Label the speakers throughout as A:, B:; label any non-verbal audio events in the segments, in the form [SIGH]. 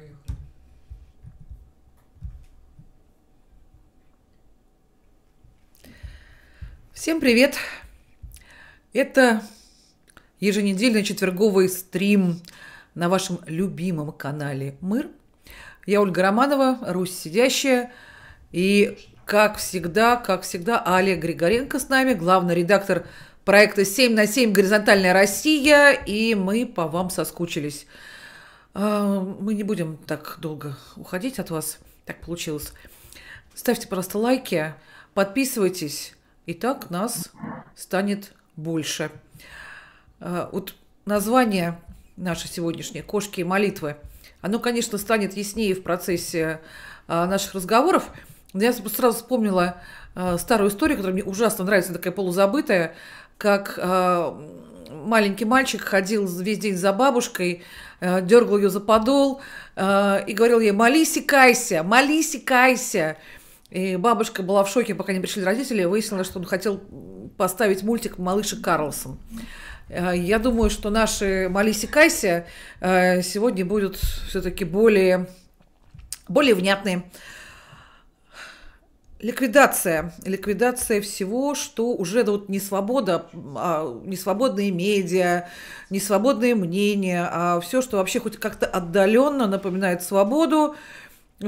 A: Поехали.
B: Всем привет! Это еженедельный четверговый стрим на вашем любимом канале «Мыр». Я Ольга Романова, Русь сидящая. И, как всегда, как всегда, Аля Григоренко с нами, главный редактор проекта «7 на 7. Горизонтальная Россия». И мы по вам соскучились. А, Мы не будем так долго уходить от вас. Так получилось. Ставьте, пожалуйста, лайки, подписывайтесь. И так нас станет больше. А, Вот название наше сегодняшнее «Кошки и молитвы», оно, конечно, станет яснее в процессе а, наших разговоров. Но я сразу вспомнила старую историю, которая мне ужасно нравится, такая полузабытая, как маленький мальчик ходил весь день за бабушкой, а, дергал ее за подол а, и говорил ей «молись и кайся, молись и кайся». И бабушка была в шоке, пока не пришли родители, выяснилось, что он хотел поставить мультик «Малыш и Карлсон». Э, Я думаю, что наши «Молись и кайся» э, сегодня будут все-таки более, более внятные. Ликвидация. Ликвидация всего, что уже вот не свобода, а не свободные медиа, не свободные мнения, а все, что вообще хоть как-то отдаленно напоминает свободу,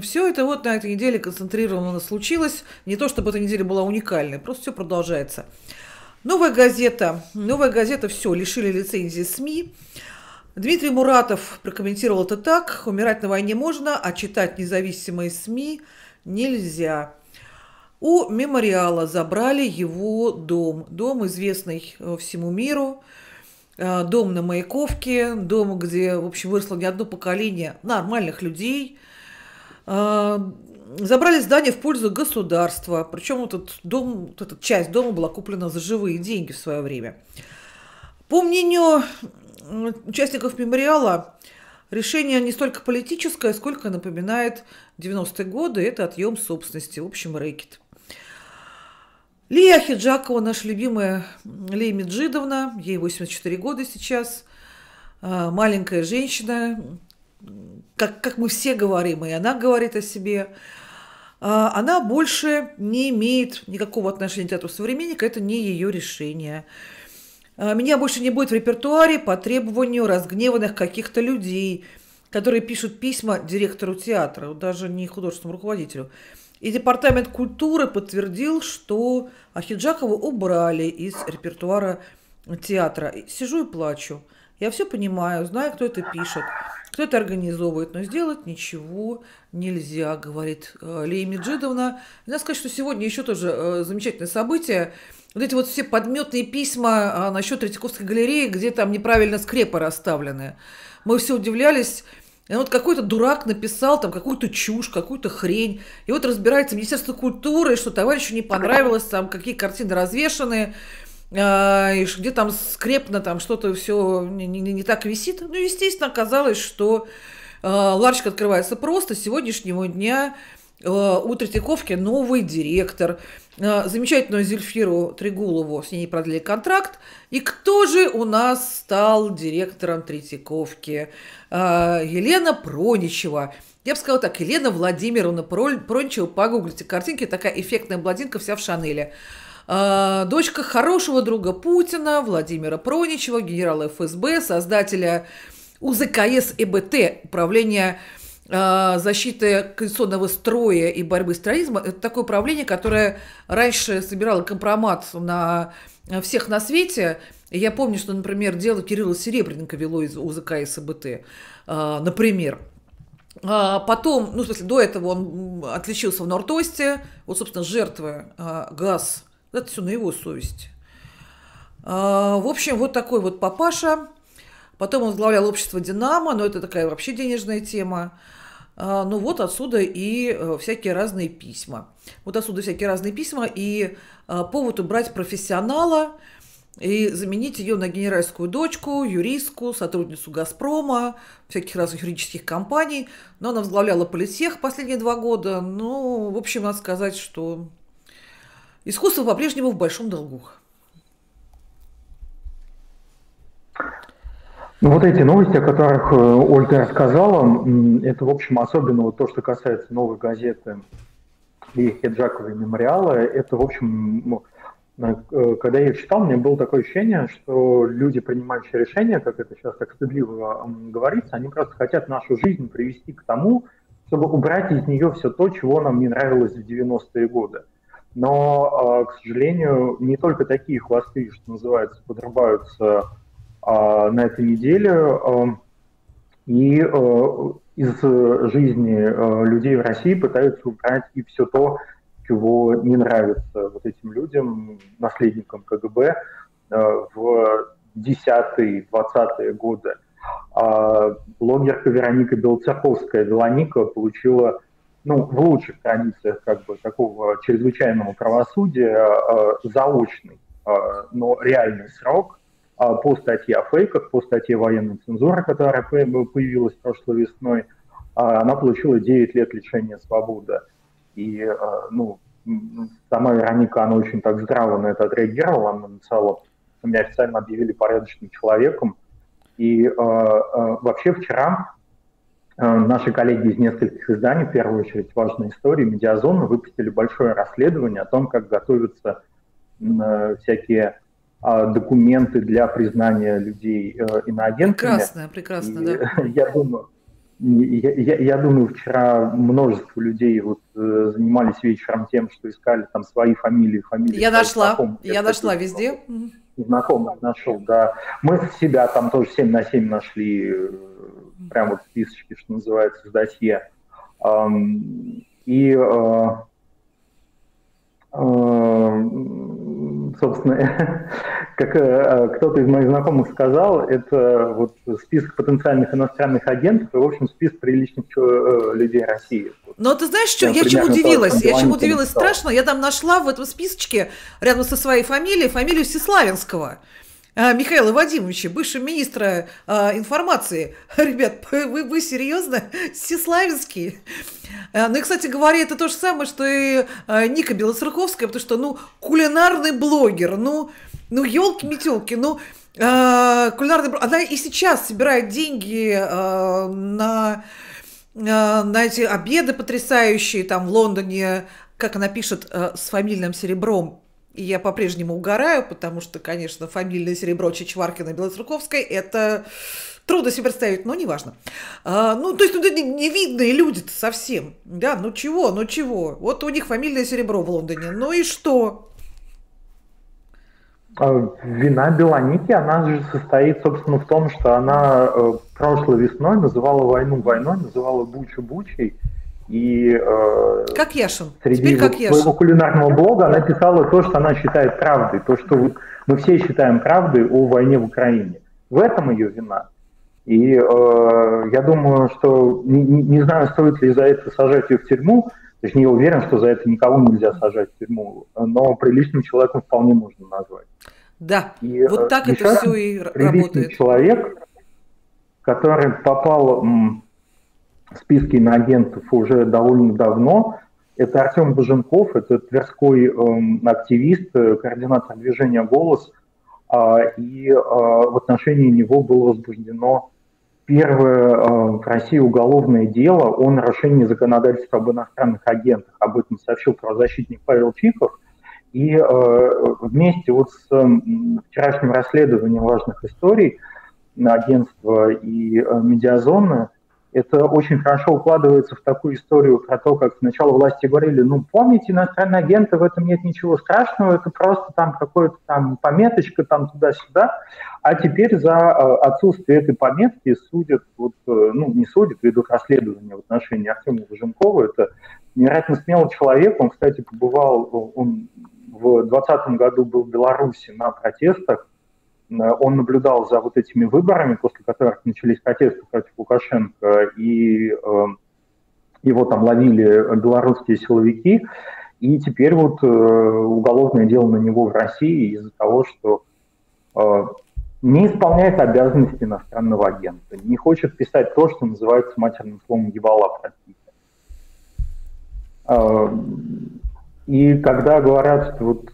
B: все это вот на этой неделе концентрированно случилось. Не то, чтобы эта неделя была уникальной, просто все продолжается. Новая газета. Новая газета, все, лишили лицензии СМИ. Дмитрий Муратов прокомментировал это так. Умирать на войне можно, а читать независимые СМИ нельзя. У мемориала забрали его дом. Дом, известный э, всему миру. Э, Дом на Маяковке. Дом, где, в общем, выросло не одно поколение нормальных людей. Э, Забрали здание в пользу государства. Причем этот дом, вот эта часть дома была куплена за живые деньги в свое время. По мнению участников мемориала, решение не столько политическое, сколько напоминает 90-е годы. Это отъем собственности, в общем, рэкет. Лия Хиджакова, наша любимая Лия Меджидовна, ей 84 года сейчас, а, маленькая женщина, как, как мы все говорим, и она говорит о себе, а, она больше не имеет никакого отношения к театру современника, это не ее решение. А, Меня больше не будет в репертуаре по требованию разгневанных каких-то людей, которые пишут письма директору театра, даже не художественному руководителю. И департамент культуры подтвердил, что Ахиджакова убрали из репертуара театра. Сижу и плачу. Я все понимаю, знаю, кто это пишет, кто это организовывает, но сделать ничего нельзя, говорит э, Лея Меджидовна. Надо сказать, что сегодня еще тоже э, замечательное событие. Вот эти вот все подметные письма а, насчет Третьяковской галереи, где там неправильно скрепы расставлены. Мы все удивлялись, и вот какой-то дурак написал там какую-то чушь, какую-то хрень. И вот разбирается Министерство культуры, что товарищу не понравилось, там какие картины развешаны, а, и где там скрепно там что-то все не, не- не так висит. Ну, естественно, оказалось, что э, ларчик открывается просто. С сегодняшнего дня э, у Третьяковки новый директор. Э, замечательную Зельфиру Трегулову с ней продлили контракт. И кто же у нас стал директором Третьяковки? Э, Елена Проничева. Я бы сказала так, Елена Владимировна Про- Проничева, погуглите картинки, такая эффектная бладинка вся в Шанеле. А, Дочка хорошего друга Путина, Владимира Проничева, генерала ФСБ, создателя УЗКС ЭБТ, Управления защиты конституционного строя и борьбы с терроризмом. Это такое управление, которое раньше собирало компромат на всех на свете. Я помню, что, например, дело Кирилла Серебренника вело из УЗК и СБТ, а, например. А, Потом, ну, в смысле, до этого он отличился в Нортосте. Вот, собственно, жертвы а, ГАЗ. Это все на его совести. А, В общем, вот такой вот папаша. Потом он возглавлял общество «Динамо», но это такая вообще денежная тема. А, Ну вот отсюда и э, всякие разные письма. Вот отсюда всякие разные письма. И а, повод убрать профессионала и заменить ее на генеральскую дочку, юристку, сотрудницу «Газпрома», всяких разных юридических компаний. Но она возглавляла политех последние два года. Ну, в общем, надо сказать, что искусство по-прежнему в большом долгу.
A: Ну, вот эти новости, о которых э, Ольга рассказала, это, в общем, особенно вот то, что касается новой газеты и Хеджакова мемориала, это, в общем, ну, э, когда я их читал, мне было такое ощущение, что люди, принимающие решения, как это сейчас так стыдливо говорится, они просто хотят нашу жизнь привести к тому, чтобы убрать из нее все то, чего нам не нравилось в 90-е годы. Но, а, к сожалению, не только такие хвосты, что называется, подрубаются на этой неделе. А, и из жизни людей в России пытаются убрать и все то, чего не нравится вот этим людям, наследникам КГБ в 10-е, 20-е годы. Блогерка Вероника Белоцерковская, Велоника, получила ну, в лучших традициях как бы такого чрезвычайного правосудия заочный, но реальный срок по статье о фейках, по статье военной цензуры, которая появилась прошлой весной, она получила 9 лет лишения свободы. И, ну, сама Вероника, она очень так здраво на это отреагировала, она написала, меня официально объявили порядочным человеком. И вообще вчера наши коллеги из нескольких изданий, в первую очередь «Важная история», «Медиазона» выпустили большое расследование о том, как готовятся всякие а, документы для признания людей э, иноагентами.
B: Прекрасно, прекрасно, и, да. [LAUGHS]
A: Я думаю, я, я, я думаю, вчера множество людей вот занимались вечером тем, что искали там свои фамилии, фамилии.
B: Я нашла, я нашла везде.
A: Знакомых нашел, да. Мы себя там тоже 7 на 7 нашли прям вот списочки, что называется, с досье. И, э, э, собственно, [LAUGHS] как э, кто-то из моих знакомых сказал, это вот список потенциальных иностранных агентов и, в общем, список приличных людей России.
B: Но ты знаешь, что, я чему удивилась? Я чему удивилась страшно? Я там нашла в этом списочке рядом со своей фамилией фамилию Всеславинского. А, Михаила Вадимовича, бывшего министра а, информации. [LAUGHS] Ребят, вы, вы серьезно? [LAUGHS] Всеславинский? А, ну и, кстати говоря, это то же самое, что и а, Ника Белоцерковская, потому что, ну, кулинарный блогер, ну, ну, елки-метелки, ну, кулинарный блогер. Она и сейчас собирает деньги на, на эти обеды потрясающие там в Лондоне, как она пишет, с фамильным серебром и я по-прежнему угораю, потому что, конечно, фамильное серебро Чичваркина Белоцерковской – это трудно себе представить, но неважно. А, ну, то есть, ну, невидные люди-то совсем. Да, ну чего, ну чего. Вот у них фамильное серебро в Лондоне. Ну и что?
A: А, вина Белоники, она же состоит, собственно, в том, что она э, прошлой весной называла войну войной, называла Бучу Бучей, и
B: э, как Яшин.
A: среди Теперь как Яшин. своего кулинарного блога она писала то, что она считает правдой, то, что мы все считаем правдой о войне в Украине. В этом ее вина. И э, я думаю, что не, не знаю, стоит ли за это сажать ее в тюрьму, точнее, я уверен, что за это никого нельзя сажать в тюрьму, но приличным человеком вполне можно назвать.
B: Да, и, вот так э, это все и работает.
A: человек, который попал списке иноагентов уже довольно давно. Это Артем Боженков, это тверской э, активист, координатор движения «Голос», э, и э, в отношении него было возбуждено первое э, в России уголовное дело о нарушении законодательства об иностранных агентах. Об этом сообщил правозащитник Павел Чиков. И э, вместе вот с вчерашним расследованием важных историй агентства и э, медиазоны – это очень хорошо укладывается в такую историю про то, как сначала власти говорили, ну, помните, иностранные агенты, в этом нет ничего страшного, это просто там какая-то там пометочка там туда-сюда, а теперь за э, отсутствие этой пометки судят, вот, э, ну, не судят, ведут расследование в отношении Артема Луженкова, это невероятно смелый человек, он, кстати, побывал, он в 2020 году был в Беларуси на протестах, он наблюдал за вот этими выборами, после которых начались протесты против Лукашенко, и э, его там ловили белорусские силовики, и теперь вот э, уголовное дело на него в России из-за того, что не исполняет обязанности иностранного агента, не хочет писать то, что называется матерным словом «ебала», простите. И когда говорят, что вот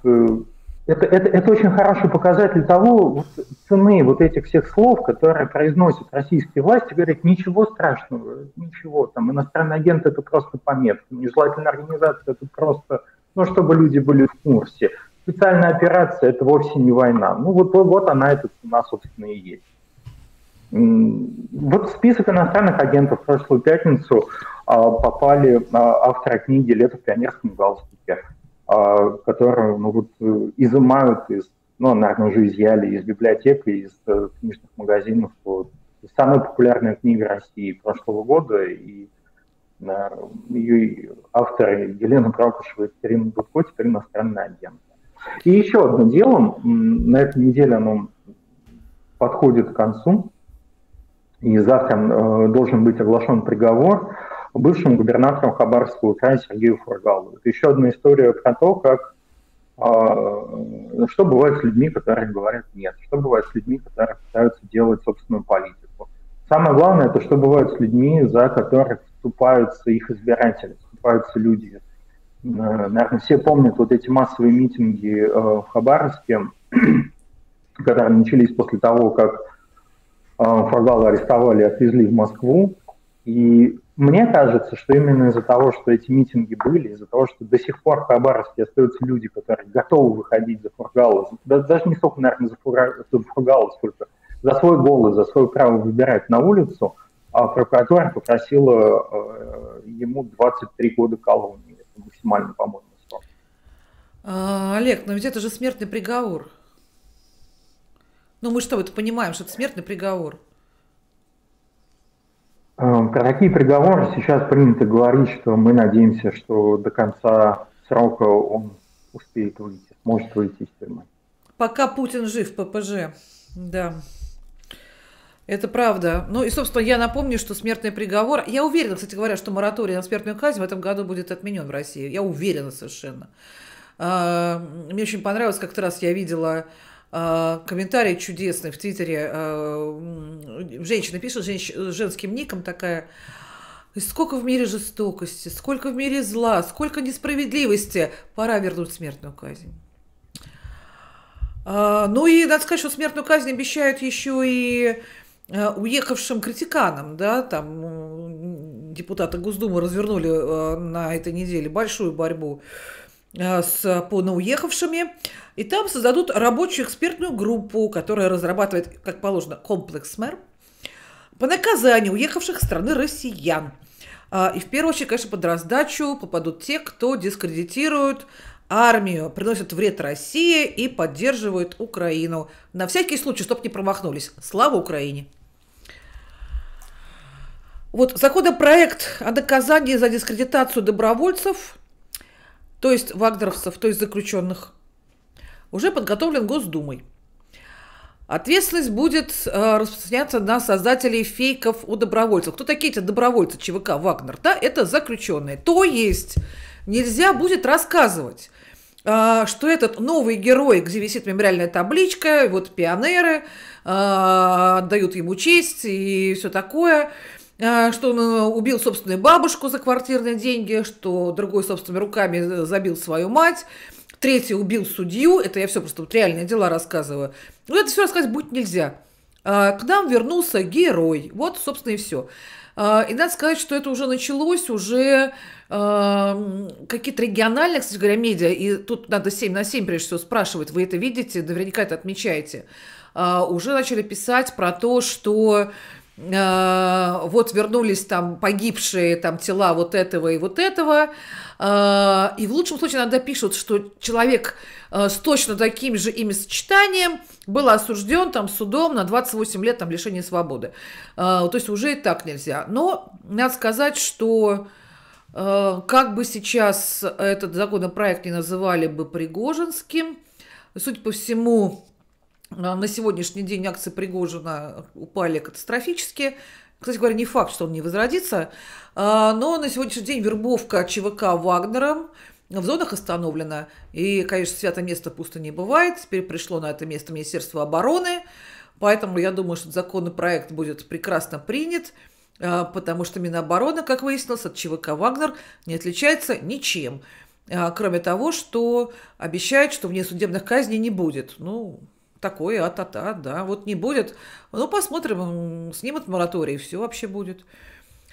A: это, это, это очень хороший показатель того вот, цены вот этих всех слов, которые произносят российские власти, говорят, ничего страшного, ничего, там, иностранный агент это просто пометка, нежелательная организация это просто, ну, чтобы люди были в курсе. Специальная операция это вовсе не война. Ну, вот, вот, она, эта цена, собственно, и есть. Вот список иностранных агентов в прошлую пятницу а, попали а, авторы книги «Лето в пионерском галстуке». А, которую ну, вот, э, изымают из, ну, наверное, уже изъяли из библиотек, из э, книжных магазинов. Вот. Самая популярная книга России прошлого года, и э, ее авторы Елена Прокушева и Екатерина Будко теперь иностранные агенты. И еще одно дело, на этой неделе оно подходит к концу, и завтра э, должен быть оглашен приговор бывшим губернатором Хабаровского края Сергею Фургалу. Это еще одна история про то, как а, что бывает с людьми, которые говорят нет, что бывает с людьми, которые пытаются делать собственную политику. Самое главное, это что бывает с людьми, за которых вступаются их избиратели, вступаются люди. Наверное, все помнят вот эти массовые митинги э, в Хабаровске, [CLEARS THROAT] которые начались после того, как э, Фургала арестовали и отвезли в Москву. И мне кажется, что именно из-за того, что эти митинги были, из-за того, что до сих пор в Хабаровске остаются люди, которые готовы выходить за Фургала, даже не столько, наверное, за, Фургала, сколько за свой голос, за свое право выбирать на улицу, а прокуратура попросила э, ему 23 года колонии. Это максимально, по-моему, срок.
B: А, Олег, но ведь это же смертный приговор. Ну мы что, это понимаем, что это смертный приговор.
A: Эм, про такие приговоры сейчас принято говорить, что мы надеемся, что до конца срока он успеет выйти, сможет выйти из тюрьмы.
B: Пока Путин жив, ППЖ, да. Это правда. Ну и, собственно, я напомню, что смертный приговор... Я уверена, кстати говоря, что мораторий на смертную казнь в этом году будет отменен в России. Я уверена совершенно. А, мне очень понравилось, как-то раз я видела комментарий чудесный в Твиттере. А, женщина пишет женщ, женским ником такая. Сколько в мире жестокости, сколько в мире зла, сколько несправедливости. Пора вернуть смертную казнь. А, ну и надо сказать, что смертную казнь обещают еще и уехавшим критиканам, да, там депутаты Госдумы развернули на этой неделе большую борьбу с поноуехавшими. И там создадут рабочую экспертную группу, которая разрабатывает, как положено, комплекс мэр по наказанию уехавших страны россиян. А, и в первую очередь, конечно, под раздачу попадут те, кто дискредитирует армию, приносят вред России и поддерживают Украину. На всякий случай, чтобы не промахнулись. Слава Украине! Вот законопроект о наказании за дискредитацию добровольцев, то есть вагнеровцев, то есть заключенных, уже подготовлен Госдумой. Ответственность будет э, распространяться на создателей фейков у добровольцев. Кто такие эти добровольцы ЧВК «Вагнер»? Да, это заключенные. То есть нельзя будет рассказывать, э, что этот новый герой, где висит мемориальная табличка, вот пионеры, э, дают ему честь и все такое, что он э, убил собственную бабушку за квартирные деньги, что другой собственными руками забил свою мать, Третий убил судью. Это я все просто вот реальные дела рассказываю. Но это все рассказать будет нельзя. А, к нам вернулся герой. Вот, собственно, и все. А, и надо сказать, что это уже началось, уже э, какие-то региональные, кстати говоря, медиа, и тут надо 7 на 7 прежде всего спрашивать, вы это видите, наверняка это отмечаете, э, уже начали писать про то, что э, вот вернулись там погибшие там тела вот этого и вот этого, а, и в лучшем случае иногда пишут, что человек а, с точно таким же имя-сочетанием был осужден там судом на 28 лет там, лишения свободы. То есть уже и так нельзя. Но надо сказать, что как бы сейчас этот законопроект не называли бы Пригожинским, судя по всему, на сегодняшний день акции Пригожина упали катастрофически. Кстати говоря, не факт, что он не возродится, а, но на сегодняшний день вербовка ЧВК Вагнером в зонах остановлена. И, конечно, святое место пусто не бывает. Теперь пришло на это место Министерство обороны. Поэтому я думаю, что законопроект будет прекрасно принят, а, потому что Минобороны, как выяснилось, от ЧВК «Вагнер» не отличается ничем. а, кроме того, что обещает, что внесудебных казней не будет. Ну, такое а-та-та, да, вот не будет. Ну, посмотрим, снимут мораторий, все вообще будет.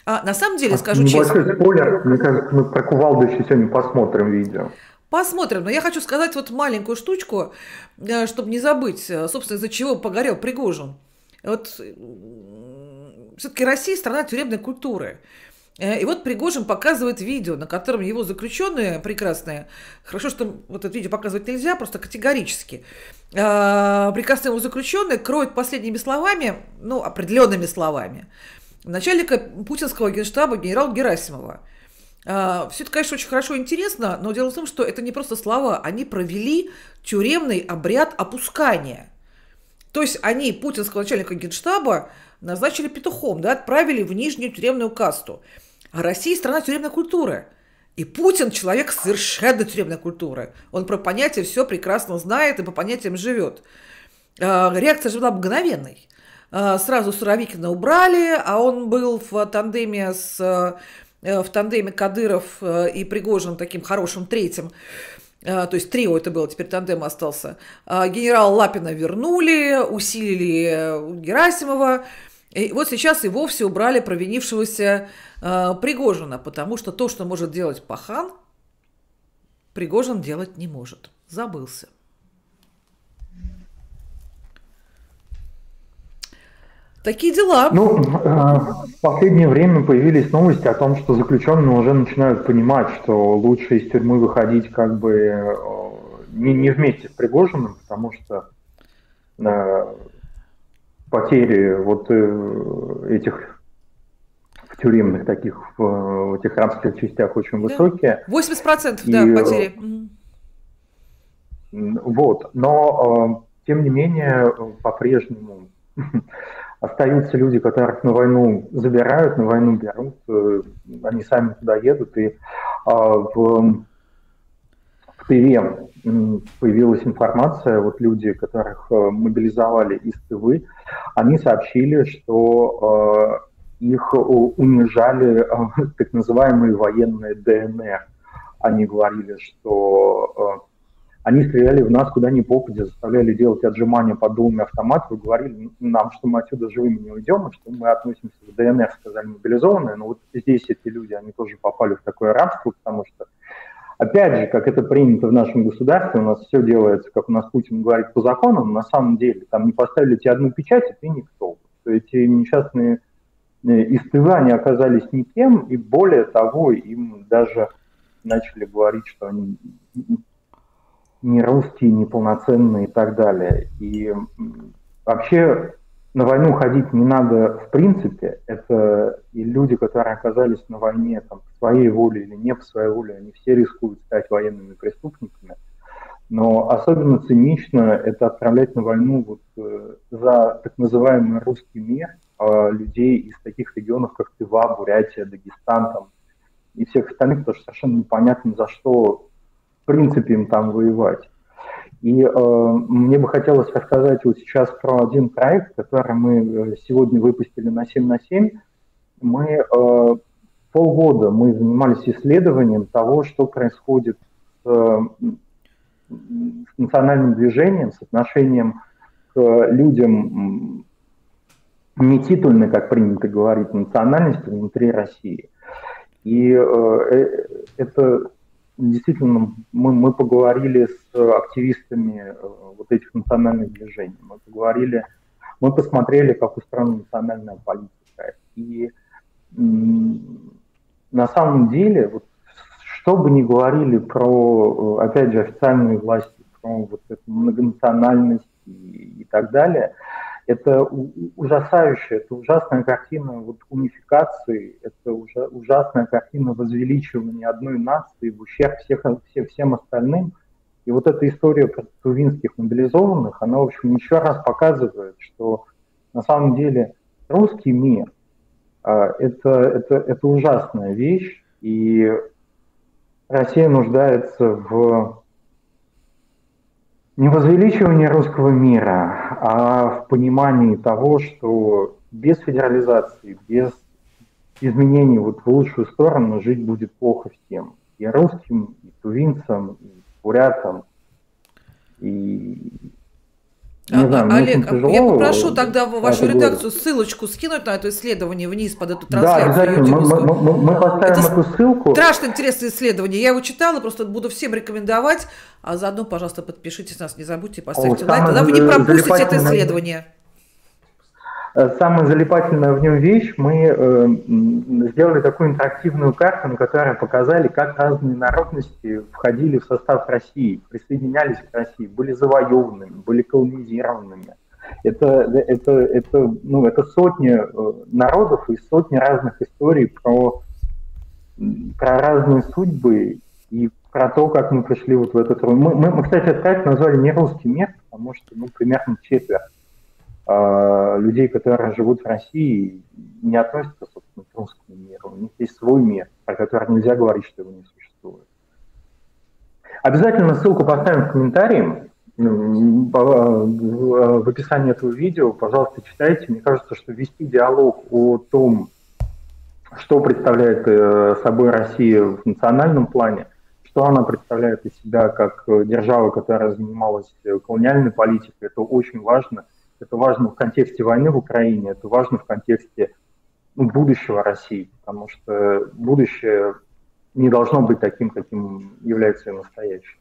B: А на самом деле, скажу
A: Небольшой
B: честно...
A: спойлер, мне кажется, мы про кувалду еще сегодня посмотрим видео.
B: Посмотрим. Но я хочу сказать вот маленькую штучку, э, чтобы не забыть, э, собственно, из-за чего погорел Пригожин. Вот все-таки Россия страна тюремной культуры. Э, и вот Пригожин показывает видео, на котором его заключенные прекрасные, хорошо, что вот это видео показывать нельзя, просто категорически, прекрасные его заключенные кроют последними словами, ну, определенными словами, начальника путинского генштаба генерала Герасимова. А, Все это, конечно, очень хорошо и интересно, но дело в том, что это не просто слова. Они провели тюремный обряд опускания. То есть они путинского начальника генштаба назначили петухом, да, отправили в нижнюю тюремную касту. А Россия – страна тюремной культуры. И Путин – человек совершенно тюремной культуры. Он про понятия все прекрасно знает и по понятиям живет. А, реакция же была мгновенной. А, сразу Суровикина убрали, а он был в тандеме с э, в тандеме Кадыров э, и Пригожин таким хорошим третьим, э, то есть трио это было, теперь тандем остался. А, генерала Лапина вернули, усилили Герасимова, и вот сейчас и вовсе убрали провинившегося Пригожина, потому что то, что может делать Пахан, Пригожин делать не может. Забылся. Такие дела.
A: Ну, э, в последнее время появились новости о том, что заключенные уже начинают понимать, что лучше из тюрьмы выходить как бы э, не, не вместе с Пригожиным, потому что э, потери вот этих в тюремных таких, в этих рабских частях очень да. высокие.
B: 80% и, да, потери.
A: Вот, но тем не менее по-прежнему [LAUGHS] остаются люди, которых на войну забирают, на войну берут, э, они сами туда едут, и а, в, в появилась информация, вот люди, которых э, мобилизовали из ТВ, они сообщили, что э, их унижали [LAUGHS] так называемые военные ДНР. Они говорили, что они стреляли в нас куда ни попадя, заставляли делать отжимания под дулами автоматов и говорили нам, что мы отсюда живыми не уйдем, и что мы относимся к ДНР, сказали, мобилизованные. Но вот здесь эти люди, они тоже попали в такое рабство, потому что, опять же, как это принято в нашем государстве, у нас все делается, как у нас Путин говорит, по закону, но на самом деле там не поставили тебе одну печать, и ты никто. Эти несчастные э, они оказались никем, и более того, им даже начали говорить, что они не русские, неполноценные и так далее. И вообще на войну ходить не надо в принципе. Это и люди, которые оказались на войне там, по своей воле или не по своей воле, они все рискуют стать военными преступниками. Но особенно цинично это отправлять на войну вот, э, за так называемый русский мир э, людей из таких регионов, как Тыва, Бурятия, Дагестан там, и всех остальных, потому что совершенно непонятно, за что в принципе им там воевать. И э, мне бы хотелось рассказать вот сейчас про один проект, который мы э, сегодня выпустили на 7 на 7. Мы э, полгода мы занимались исследованием того, что происходит с, с национальным движением, с отношением к людям не титульной, как принято говорить, национальности внутри России. И э, э это действительно мы, мы поговорили с активистами э, вот этих национальных движений, мы поговорили, мы посмотрели, как устроена национальная политика. И на самом деле, вот, что бы ни говорили про, э, опять же, официальные власти, про вот эту многонациональность и, и так далее, это ужасающая, это ужасная картина вот унификации, это уже ужасная картина возвеличивания одной нации в ущерб всех, всех, всем остальным. И вот эта история про тувинских мобилизованных, она, в общем, еще раз показывает, что на самом деле русский мир а, это, это, это ужасная вещь, и Россия нуждается в не возвеличивание русского мира, а в понимании того, что без федерализации, без изменений вот в лучшую сторону жить будет плохо всем. и русским, и тувинцам, и бурятам, и
B: не а, знаю, Олег, тяжело, я попрошу тогда вашу редакцию говорить. ссылочку скинуть на это исследование вниз под эту трансляцию.
A: Да, обязательно. Мы, мы, мы поставим это эту ссылку.
B: Страшно интересное исследование. Я его читала, просто буду всем рекомендовать. А заодно, пожалуйста, подпишитесь нас, не забудьте, поставьте лайк. Тогда вы не пропустите это исследование.
A: Э, самая залипательная в нем вещь, мы э, сделали такую интерактивную карту, на которой показали, как разные народности входили в состав России, присоединялись к России, были завоеванными, были колонизированными. Это, это, это, ну, это сотни э, народов и сотни разных историй про, про разные судьбы и про то, как мы пришли вот в этот... Мы, мы, мы кстати, этот проект назвали не русский мир, потому что ну, примерно четверть людей, которые живут в России, не относятся, собственно, к русскому миру. У них есть свой мир, про который нельзя говорить, что его не существует. Обязательно ссылку поставим в комментарии ну, в описании этого видео. Пожалуйста, читайте. Мне кажется, что вести диалог о том, что представляет э, собой Россия в национальном плане, что она представляет из себя как держава, которая занималась колониальной политикой, это очень важно – это важно в контексте войны в Украине, это важно в контексте ну, будущего России, потому что будущее не должно быть таким, каким является ее настоящее.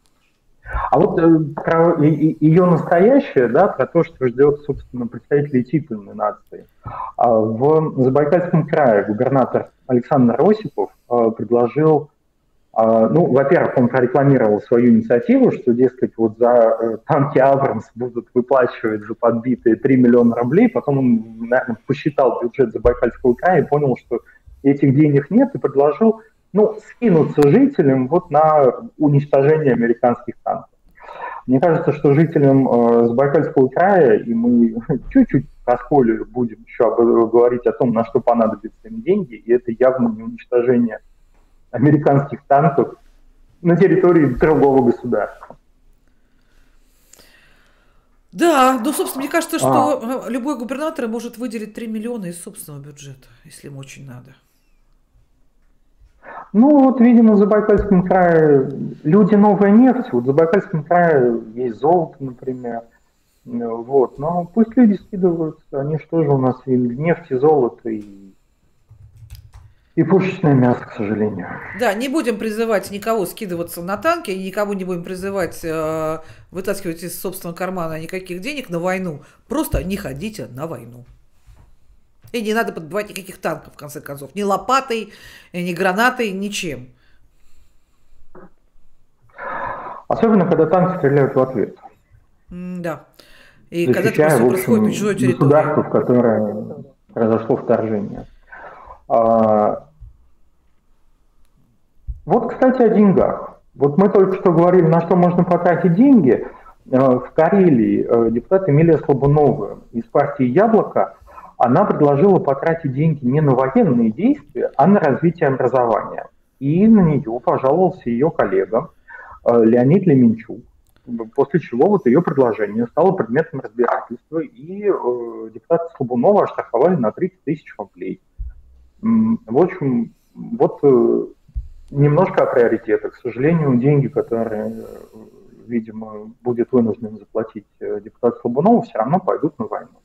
A: А вот э, про ее настоящее, да, про то, что ждет, собственно, представителей титульной нации. А в Забайкальском крае губернатор Александр Осипов э, предложил ну, во-первых, он прорекламировал свою инициативу, что, дескать, вот за э, танки Абрамс будут выплачивать за подбитые 3 миллиона рублей. Потом он, наверное, посчитал бюджет Забайкальского края и понял, что этих денег нет, и предложил ну, скинуться жителям вот на уничтожение американских танков. Мне кажется, что жителям э, Забайкальского края, и мы [LAUGHS] чуть-чуть про спойлеры будем еще говорить о том, на что понадобятся им деньги, и это явно не уничтожение американских танков на территории другого государства.
B: Да, ну, собственно, мне кажется, что а. любой губернатор может выделить 3 миллиона из собственного бюджета, если ему очень надо.
A: Ну, вот, видимо, в Забайкальском крае люди новая нефть. Вот в Забайкальском крае есть золото, например. Вот, но пусть люди скидываются, они что же у нас и нефть, и золото, и и пушечное мясо, к сожалению.
B: Да, не будем призывать никого скидываться на танки, никого не будем призывать э, вытаскивать из собственного кармана никаких денег на войну. Просто не ходите на войну. И не надо подбивать никаких танков, в конце концов. Ни лопатой, ни гранатой, ничем.
A: Особенно, когда танки стреляют в ответ.
B: М да. И когда это происходит на чужой территории.
A: Государство, в которое произошло вторжение. А, вот, кстати, о деньгах. Вот мы только что говорили, на что можно потратить деньги. А, в Карелии э, депутат Эмилия Слобунова из партии «Яблоко» она предложила потратить деньги не на военные действия, а на развитие образования. И на нее пожаловался ее коллега Леонид Леменчук, после чего вот ее предложение стало предметом разбирательства, и э, депутата Слобунова оштрафовали на 30 тысяч рублей. В общем, вот э, немножко о приоритетах. К сожалению, деньги, которые, видимо, будет вынужден заплатить э, депутат Слабунов, все равно пойдут на войну.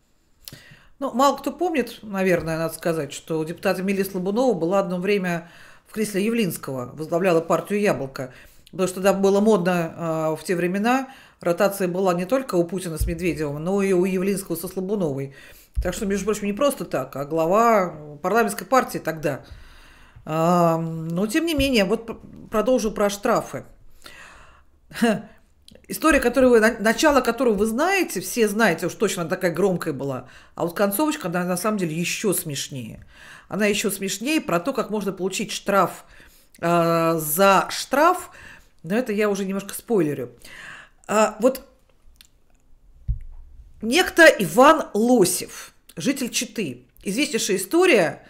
B: Ну, мало кто помнит, наверное, надо сказать, что депутат Эмилия Слабунова была одно время в кресле Явлинского, возглавляла партию «Яблоко». Потому что тогда было модно э, в те времена, ротация была не только у Путина с Медведевым, но и у Явлинского со Слабуновой. Так что, между прочим, не просто так, а глава парламентской партии тогда. Но, тем не менее, вот продолжу про штрафы. [LAUGHS] История, которую вы, начало которую вы знаете, все знаете, уж точно она такая громкая была, а вот концовочка, она на самом деле еще смешнее. Она еще смешнее про то, как можно получить штраф э, за штраф, но это я уже немножко спойлерю. А, вот Некто Иван Лосев, житель Читы, известнейшая история,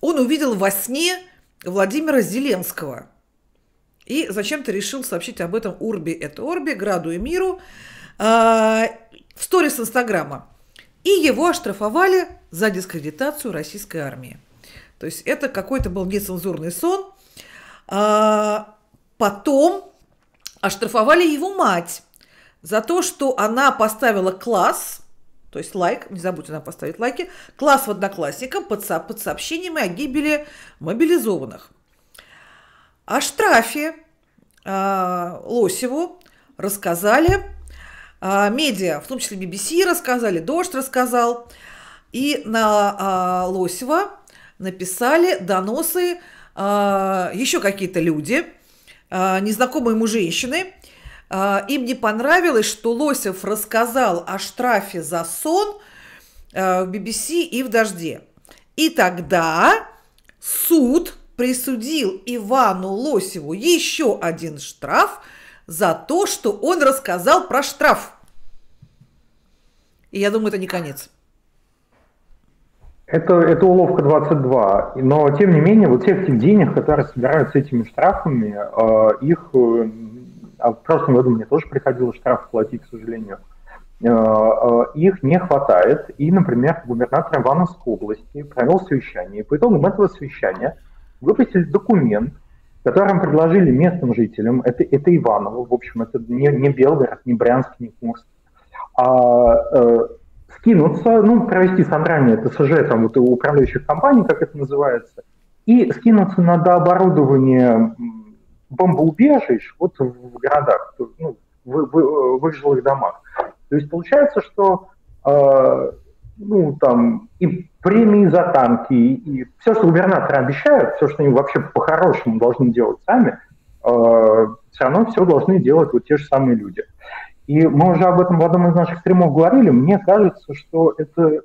B: он увидел во сне Владимира Зеленского и зачем-то решил сообщить об этом Урби это Орби, Граду и Миру э, в сторис Инстаграма. И его оштрафовали за дискредитацию российской армии. То есть это какой-то был нецензурный сон. Э, Потом оштрафовали его мать за то, что она поставила класс, то есть лайк, не забудьте нам поставить лайки, класс в одноклассникам под, со, под сообщениями о гибели мобилизованных. О штрафе э, Лосеву рассказали э, медиа, в том числе BBC рассказали, Дождь рассказал, и на э, Лосева написали доносы э, еще какие-то люди, э, незнакомые ему женщины, им не понравилось, что Лосев рассказал о штрафе за сон а, в BBC и в «Дожде». И тогда суд присудил Ивану Лосеву еще один штраф за то, что он рассказал про штраф. И я думаю, это не конец.
A: Это, это уловка 22. Но, тем не менее, вот всех этих денег, которые собираются этими штрафами, а, их э, а в прошлом году мне тоже приходилось штраф платить, к сожалению, э, э, их не хватает. И, например, губернатор Ивановской области провел совещание. И по итогам этого совещания выпустили документ, которым предложили местным жителям, это, это Иваново, в общем, это не, не Белгород, не Брянск, не Курск, а э, скинуться, ну, провести собрание ТСЖ, там, вот, управляющих компаний, как это называется, и скинуться на дооборудование бомбоубежищ вот в городах, ну, в, в, в их домах. То есть получается, что э, ну, там, и премии за танки, и, все, что губернаторы обещают, все, что они вообще по-хорошему должны делать сами, э, все равно все должны делать вот те же самые люди. И мы уже об этом в одном из наших стримов говорили. Мне кажется, что это э,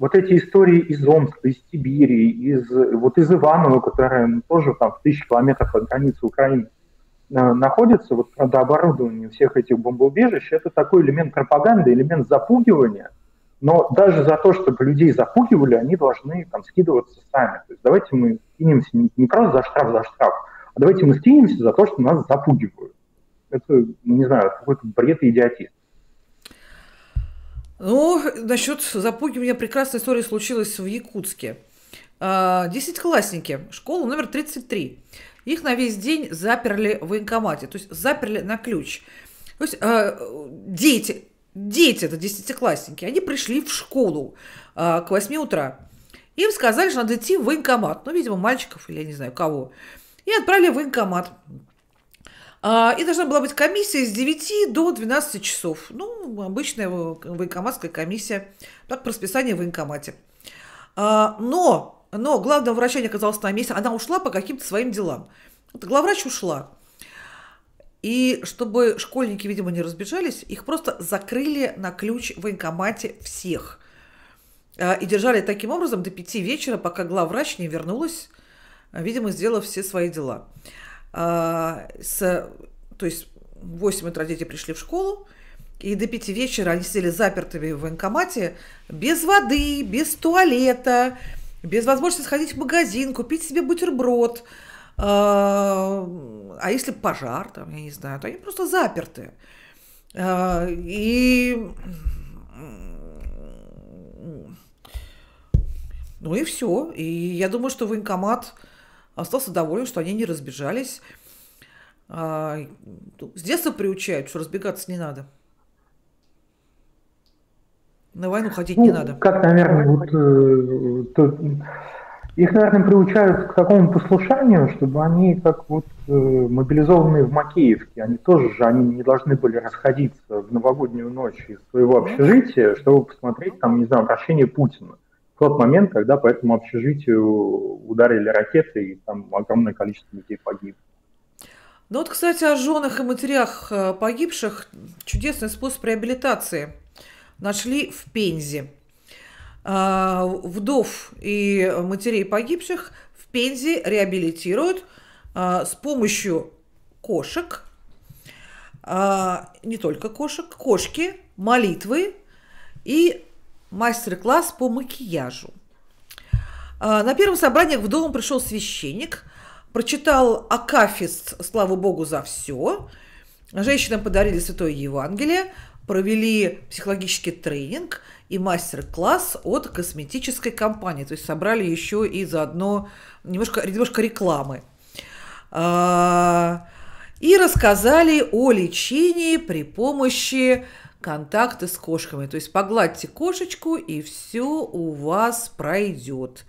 A: вот эти истории из Омска, из Сибири, из, вот из Иванова, которая тоже там в тысячи километров от границы Украины э, находится, вот правда, оборудование всех этих бомбоубежищ, это такой элемент пропаганды, элемент запугивания, но даже за то, чтобы людей запугивали, они должны там скидываться сами. То есть давайте мы скинемся не, не просто за штраф, за штраф, а давайте мы скинемся за то, что нас запугивают. Это, не знаю, какой-то бред и идиотизм.
B: Ну, насчет запугивания прекрасная история случилась в Якутске. А, десятиклассники, школа номер 33. Их на весь день заперли в военкомате, то есть заперли на ключ. То есть а, дети, дети, это десятиклассники, они пришли в школу а, к 8 утра. Им сказали, что надо идти в военкомат. Ну, видимо, мальчиков или я не знаю кого. И отправили в военкомат. А, и должна была быть комиссия с 9 до 12 часов. Ну, обычная военкоматская комиссия. Так, по расписанию в военкомате. А, но, но главного врача не оказалось на месте. Она ушла по каким-то своим делам. Вот главврач ушла. И чтобы школьники, видимо, не разбежались, их просто закрыли на ключ в военкомате всех. А, и держали таким образом до пяти вечера, пока главврач не вернулась, видимо, сделав все свои дела. А, с, то есть в 8 утра дети пришли в школу, и до 5 вечера они сидели запертыми в военкомате без воды, без туалета, без возможности сходить в магазин, купить себе бутерброд. А, а если пожар, там, я не знаю, то они просто заперты. А, и ну и все. И я думаю, что военкомат остался доволен, что они не разбежались. А, с детства приучают, что разбегаться не надо. На войну ходить ну, не надо.
A: Как, наверное, вот, э, то, их, наверное, приучают к такому послушанию, чтобы они, как вот э, мобилизованные в Макеевке, они тоже же, они не должны были расходиться в новогоднюю ночь из своего ну общежития, чтобы посмотреть, там, не знаю, обращение Путина тот момент, когда по этому общежитию ударили ракеты, и там огромное количество людей погибло.
B: Ну вот, кстати, о женах и матерях э, погибших чудесный способ реабилитации нашли в Пензе. А, вдов и матерей погибших в Пензе реабилитируют а, с помощью кошек, а, не только кошек, кошки, молитвы и мастер-класс по макияжу. А, на первом собрании в дом пришел священник, прочитал Акафист «Слава Богу за все», женщинам подарили Святое Евангелие, провели психологический тренинг и мастер-класс от косметической компании. То есть собрали еще и заодно немножко, немножко рекламы. А, и рассказали о лечении при помощи контакта с кошками. То есть погладьте кошечку, и все у вас пройдет.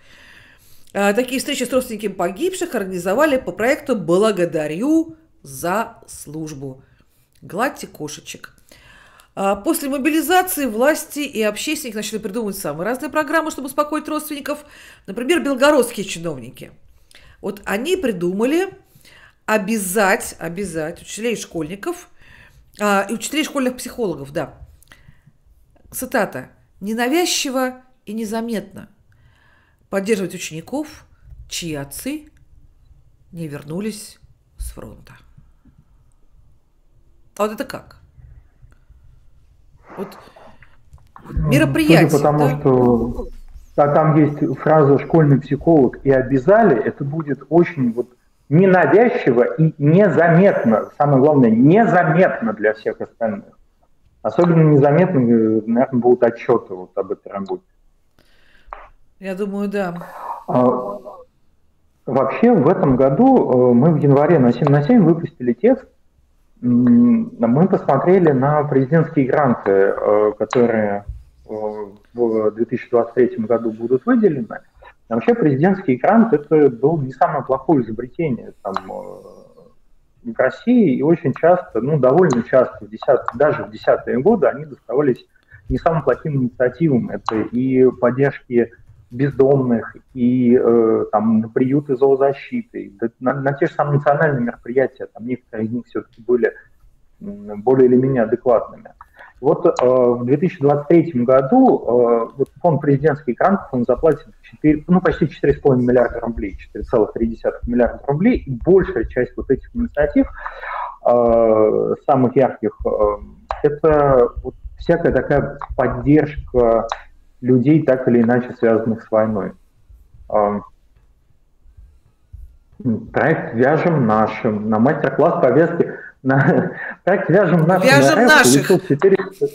B: А, такие встречи с родственниками погибших организовали по проекту «Благодарю за службу». Гладьте кошечек. А, после мобилизации власти и общественники начали придумывать самые разные программы, чтобы успокоить родственников. Например, белгородские чиновники. Вот они придумали обязать, обязать учителей и школьников, а, и учителей школьных психологов, да. Цитата. «Ненавязчиво и незаметно поддерживать учеников, чьи отцы не вернулись с фронта». А вот это как?
A: Вот мероприятие. Судя потому да? что а там есть фраза «школьный психолог» и «обязали», это будет очень вот ненавязчиво и незаметно, самое главное, незаметно для всех остальных. Особенно незаметно, наверное, будут отчеты вот об этой работе.
B: Я думаю, да.
A: А, вообще в этом году э, мы в январе на 7 на 7 выпустили текст, мы посмотрели на президентские гранты, э, которые э, в 2023 году будут выделены. А вообще президентский грант это был не самое плохое изобретение там, э, в России, и очень часто, ну довольно часто, в 10, даже в десятые годы они доставались не самым плохим инициативам. Это и поддержки бездомных, и э, там, приюты зоозащиты, на, на те же самые национальные мероприятия, там некоторые из них все-таки были более или менее адекватными. Вот э, в 2023 году э, вот фонд президентских грантов он заплатит 4, ну, почти 4,5 миллиарда рублей, 4,3 миллиарда рублей, и большая часть вот этих инициатив, э, самых ярких, э, это вот всякая такая поддержка людей, так или иначе связанных с войной. Э, проект «Вяжем нашим» на мастер-класс повестки на проект «Вяжем нашим»
B: Вяжем РФ наших.
A: 400...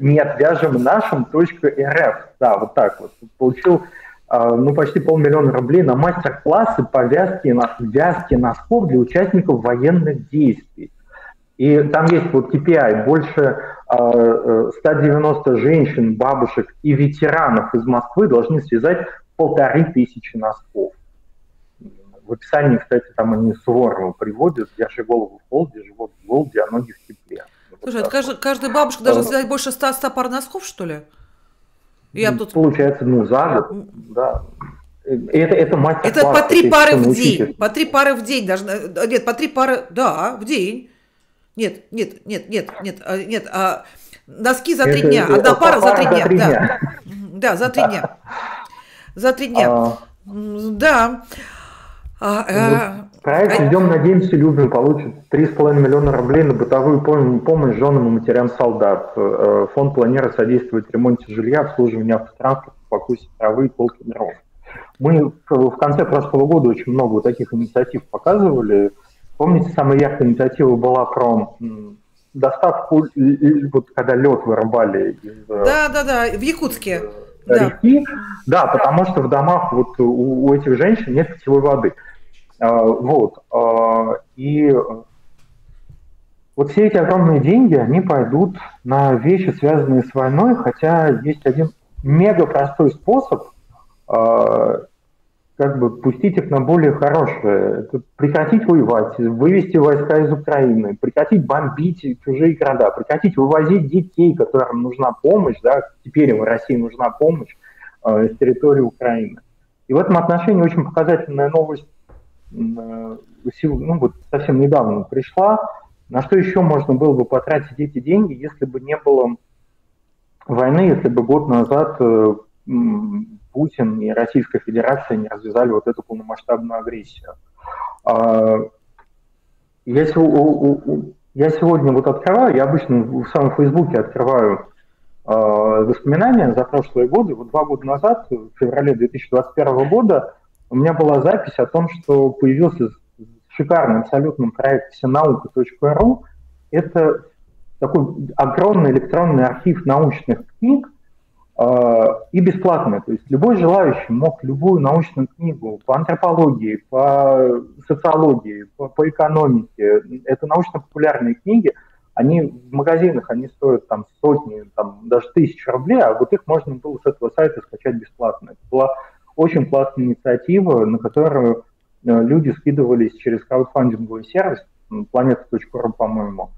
A: Нет, «Вяжем нашим .рф». Да, вот так вот. Получил а, ну, почти полмиллиона рублей на мастер-классы по вязке, вязке носков для участников военных действий. И там есть вот KPI, больше 190 э, женщин, бабушек и ветеранов из Москвы должны связать полторы тысячи носков. В описании, кстати, там они Суворова приводят, держи голову в держи живот в голоде, а ноги в тепле.
B: Слушай, вот каждый, каждая бабушка должна связать больше 100, 100 пар носков, что ли?
A: Я тут... Получается, ну, за год, да. Это, это мастер
B: Это по три пары в день. По три пары в день должна. Нет, по три пары, да, в день. Нет, нет, нет, нет, нет, а, нет, а носки за три это, дня. Одна пара за три дня. Да. дня. да, за три дня. [LAUGHS] За три дня. А... Да.
A: А, э, Проект а... «Ждем, надеемся, любим» получит 3,5 миллиона рублей на бытовую помощь женам и матерям солдат. Э, фонд планирует содействовать ремонте жилья, обслуживанию автотранспорта, покусе травы и полки дров. Мы в конце прошлого года очень много таких инициатив показывали. Помните, самая яркая инициатива была про доставку, вот когда лед вырубали
B: из... Э, да, да, да, в Якутске.
A: Реки. Да. да, потому что в домах вот у, у этих женщин нет питьевой воды. А, вот. А, и вот все эти огромные деньги, они пойдут на вещи, связанные с войной, хотя есть один мега простой способ а, как бы пустить их на более хорошее. Это прекратить воевать, вывести войска из Украины, прекратить бомбить чужие города, прекратить вывозить детей, которым нужна помощь, да, теперь в России нужна помощь э, с территории Украины. И в этом отношении очень показательная новость Э, ну, вот совсем недавно пришла, на что еще можно было бы потратить эти деньги, если бы не было войны, если бы год назад э, Путин и Российская Федерация не развязали вот эту полномасштабную агрессию. А, я, я сегодня вот открываю, я обычно в самом Фейсбуке открываю а, воспоминания за прошлые годы. Вот два года назад, в феврале 2021 года, у меня была запись о том, что появился шикарный абсолютно проект всенаука.ру. Это такой огромный электронный архив научных книг, и бесплатная. То есть любой желающий мог любую научную книгу по антропологии, по социологии, по, по экономике, это научно-популярные книги, они в магазинах, они стоят там сотни, там даже тысячи рублей, а вот их можно было с этого сайта скачать бесплатно. Это была очень классная инициатива, на которую э, люди скидывались через краудфандинговый сервис, planeta.ru, по-моему.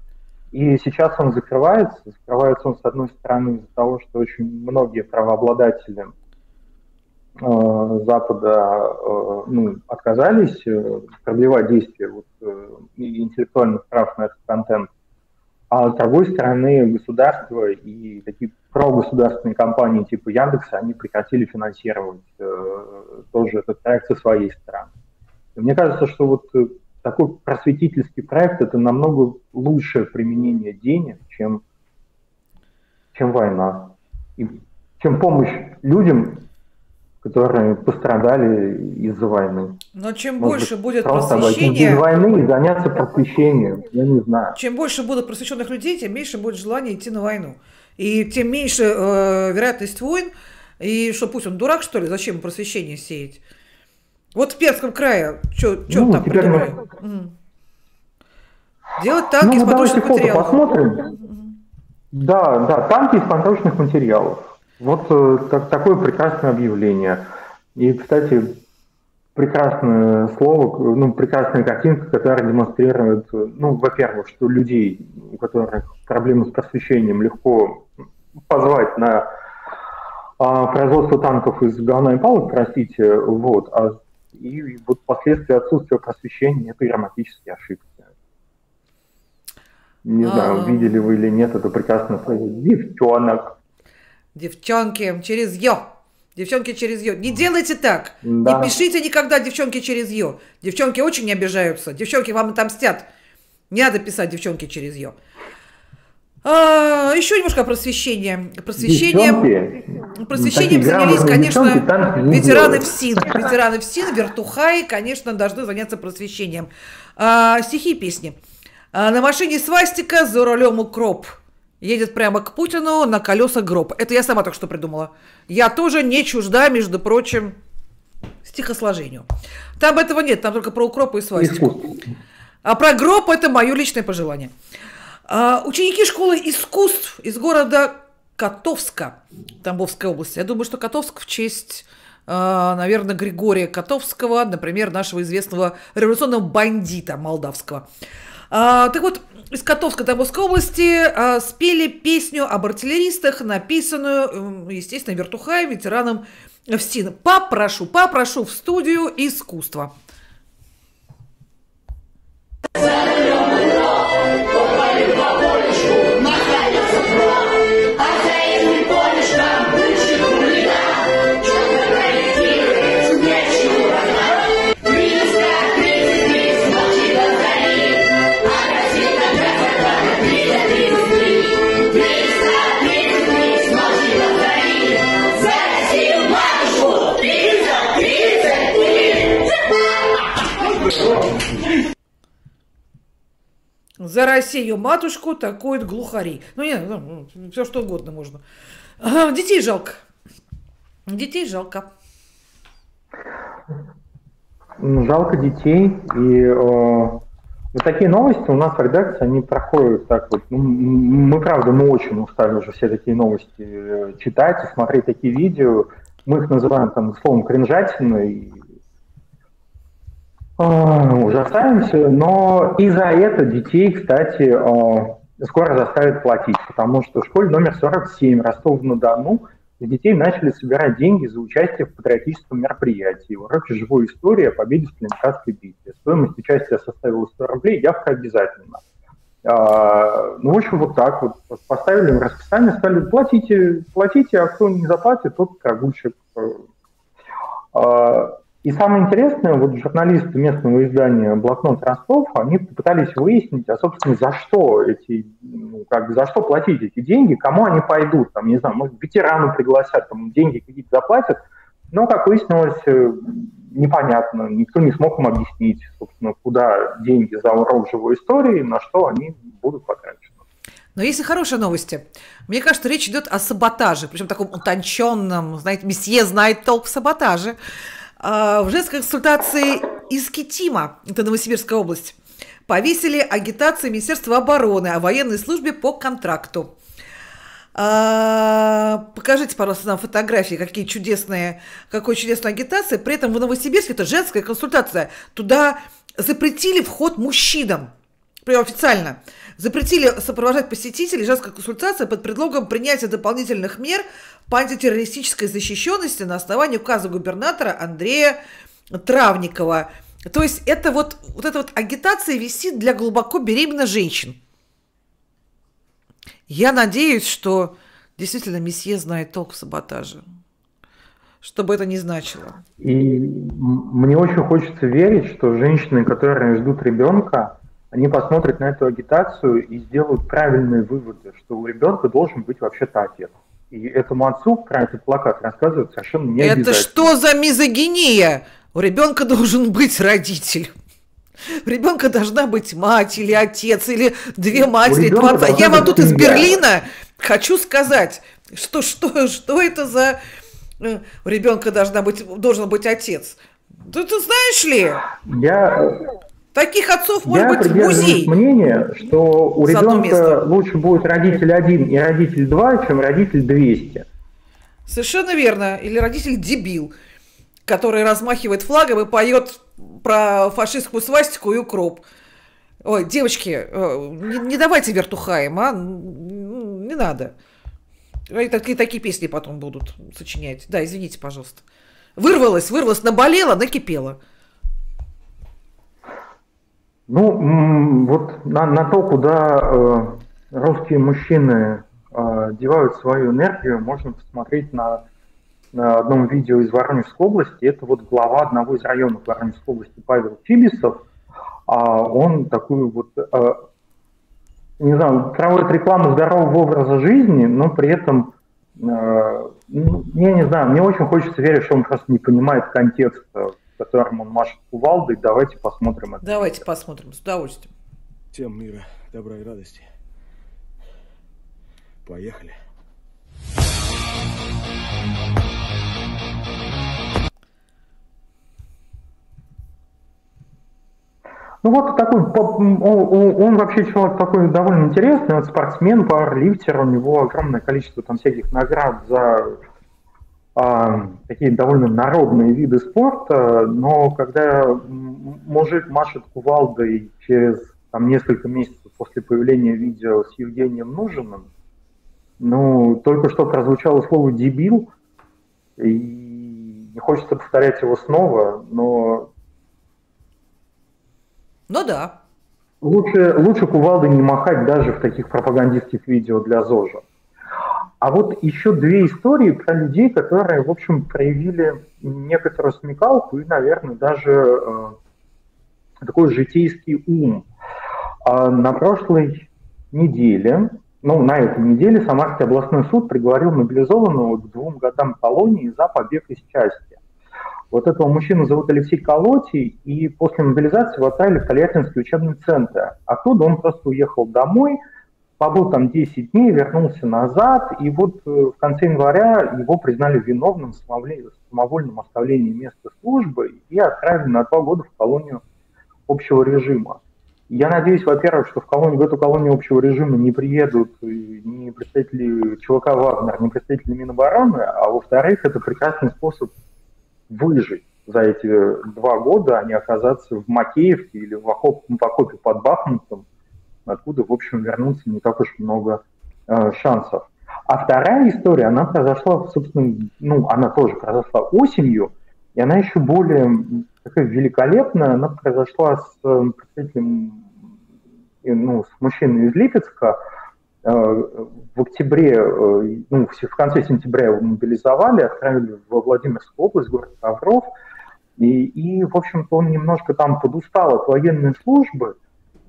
A: И сейчас он закрывается. Закрывается он, с одной стороны, из-за того, что очень многие правообладатели э, Запада э, ну, отказались э, продлевать действие вот, э, интеллектуальных прав на этот контент. А с другой стороны, государство и такие прогосударственные компании типа Яндекса, они прекратили финансировать э, тоже этот проект со своей стороны. И мне кажется, что вот э, такой просветительский проект это намного лучшее применение денег, чем, чем война. И чем помощь людям, которые пострадали из-за войны.
B: Но чем Может больше будет просвещения...
A: Из войны и заняться просвещением, я не знаю.
B: Чем больше будут просвещенных людей, тем меньше будет желания идти на войну. И тем меньше э, вероятность войн. И что, пусть он дурак, что ли? Зачем просвещение сеять? Вот в Перском крае, что ну, там предлагают? Мы... Делать танки ну, из подручных материалов.
A: посмотрим. Да, да, танки из подручных материалов. Вот э, так, такое прекрасное объявление. И, кстати, прекрасное слово, ну, прекрасная картинка, которая демонстрирует, ну, во-первых, что людей, у которых проблемы с просвещением, легко позвать на а, производство танков из говна и палок, простите, вот, а и вот последствия отсутствия просвещения – это грамматические ошибки. Не знаю, а. видели вы или нет, это прекрасно девчонок.
B: Девчонки через «ё». Девчонки через «ё». Не делайте так. Да. Не пишите никогда девчонки через «ё». Девчонки очень обижаются. Девчонки вам отомстят. Не надо писать девчонки через «ё». А, еще немножко. Просвещение, Девчонки, просвещением занялись, конечно, ветераны ФСИН. Ветераны ФСИН, вертухаи, конечно, должны заняться просвещением. А, стихи и песни. А, на машине свастика, за рулем укроп. Едет прямо к Путину на колеса гроб. Это я сама только что придумала. Я тоже не чужда, между прочим, стихосложению. Там этого нет, там только про укроп и свастику. А про гроб это мое личное пожелание. А, ученики школы искусств из города Котовска, Тамбовской области. Я думаю, что Котовск в честь, а, наверное, Григория Котовского, например, нашего известного революционного бандита молдавского. А, так вот, из Котовска Тамбовской области спели песню об артиллеристах, написанную, естественно, Вертухаем, ветераном ФСИН. Попрошу, попрошу в студию искусства. За Россию матушку такой глухари. Ну, не, ну, все что угодно можно. Детей жалко. Детей жалко.
A: Ну, жалко детей. И э, вот такие новости у нас в редакции, они проходят так вот. Ну, мы, правда, мы очень устали уже все такие новости э, читать и смотреть такие видео. Мы их называем там словом кринжатиной ужасаемся, но и за это детей, кстати, а, скоро заставят платить, потому что в школе номер 47 Ростов-на-Дону детей начали собирать деньги за участие в патриотическом мероприятии. Уроки живой истории о победе в Сталинградской битве. Стоимость участия составила 100 рублей, явка обязательно. А, ну, в общем, вот так вот. Поставили им расписание, сказали, платите, платите, а кто не заплатит, тот прогульщик. А, и самое интересное, вот журналисты местного издания «Блокнот Ростов», они попытались выяснить, а, собственно, за что эти, ну, как за что платить эти деньги, кому они пойдут, там, не знаю, может, ветерану пригласят, там, деньги какие-то заплатят, но, как выяснилось, э, непонятно, никто не смог им объяснить, собственно, куда деньги за урок живой истории, на что они будут потрачены.
B: Но есть и хорошие новости. Мне кажется, речь идет о саботаже, причем таком утонченном, знаете, месье знает толк в саботаже. А, в женской консультации из Китима, это Новосибирская область, повесили агитацию Министерства обороны о военной службе по контракту. А, покажите, пожалуйста, нам фотографии, какие чудесные, какой чудесная агитация. При этом в Новосибирске это женская консультация. Туда запретили вход мужчинам. Прям официально. Запретили сопровождать посетителей женской консультации под предлогом принятия дополнительных мер по антитеррористической защищенности на основании указа губернатора Андрея Травникова. То есть это вот, вот эта вот агитация висит для глубоко беременных женщин. Я надеюсь, что действительно месье знает толк в саботаже. Что бы это ни значило.
A: И мне очень хочется верить, что женщины, которые ждут ребенка, они посмотрят на эту агитацию и сделают правильные выводы, что у ребенка должен быть вообще-то отец. И этому отцу про этот плакат рассказывают совершенно не
B: Это что за мизогиния? У ребенка должен быть родитель. У ребенка должна быть мать или отец, или две матери, два отца. Я вам тут из Берлина хочу сказать, что, что, что это за... Э, у ребенка должна быть, должен быть отец. Ты, ты знаешь ли?
A: Я,
B: Таких отцов может
A: Я
B: быть музей.
A: мнение, что у ребенка лучше будет родитель один и родитель два, чем родитель 200.
B: Совершенно верно. Или родитель дебил, который размахивает флагом и поет про фашистскую свастику и укроп. Ой, девочки, э, не, не давайте вертухаем, а? Не надо. Такие, такие песни потом будут сочинять. Да, извините, пожалуйста. Вырвалась, вырвалась, наболела, накипела.
A: Ну, вот на, на то, куда э, русские мужчины э, девают свою энергию, можно посмотреть на, на одном видео из Воронежской области. Это вот глава одного из районов Воронежской области Павел Чибисов. А он такую вот, э, не знаю, проводит рекламу здорового образа жизни, но при этом, э, ну, я не знаю, мне очень хочется верить, что он просто не понимает контекста которым он машет кувалдой. Давайте посмотрим это.
B: Давайте видео. посмотрим, с удовольствием.
C: Всем мира, добра и радости. Поехали.
A: Ну вот такой, он, он вообще человек такой довольно интересный, он спортсмен, пауэрлифтер, у него огромное количество там всяких наград за такие довольно народные виды спорта, но когда мужик машет кувалдой через там, несколько месяцев после появления видео с Евгением Нужиным, ну, только что прозвучало слово «дебил», и не хочется повторять его снова, но...
B: Ну да.
A: Лучше, лучше кувалдой не махать даже в таких пропагандистских видео для ЗОЖа. А вот еще две истории про людей, которые, в общем, проявили некоторую смекалку и, наверное, даже э, такой житейский ум. А на прошлой неделе, ну, на этой неделе Самарский областной суд приговорил мобилизованного к двум годам колонии за побег из части. Вот этого мужчину зовут Алексей Колотий, и после мобилизации его отправили в Тольяттинский учебный центр. Оттуда он просто уехал домой – побыл там 10 дней, вернулся назад, и вот э, в конце января его признали виновным в самовольном оставлении места службы и отправили на два года в колонию общего режима. Я надеюсь, во-первых, что в, колонию, в эту колонию общего режима не приедут ни представители ЧВК «Вагнер», ни представители Минобороны, а во-вторых, это прекрасный способ выжить за эти два года, а не оказаться в Макеевке или в окопе под Бахмутом, откуда, в общем, вернуться не так уж много э, шансов. А вторая история, она произошла, собственно, ну, она тоже произошла осенью, и она еще более такая великолепная, она произошла с э, представителем, ну, с мужчиной из Липецка, э, в октябре, э, ну, в конце сентября его мобилизовали, отправили во Владимирскую область, город Тавров, и, и в общем-то, он немножко там подустал от военной службы,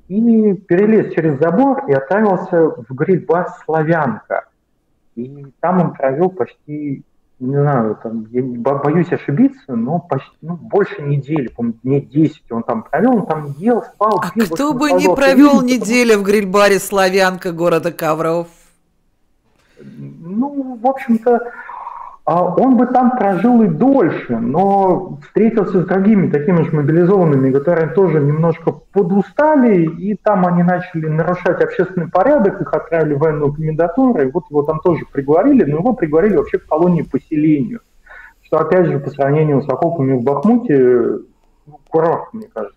A: и перелез через забор и отправился в гриль-бар «Славянка». И там он провел почти не знаю, там, я боюсь ошибиться, но почти, ну, больше недели, по-моему, дней 10 он там провел, он там ел, спал.
B: А пил, кто бы не провел неделю в гриль-баре «Славянка» города Кавров?
A: Ну, в общем-то, а он бы там прожил и дольше, но встретился с другими такими же мобилизованными, которые тоже немножко подустали, и там они начали нарушать общественный порядок, их отправили в военную комендатуру, и вот его там тоже приговорили, но его приговорили вообще к колонии поселению, что опять же по сравнению с окопами в Бахмуте, ну, курорт, мне кажется.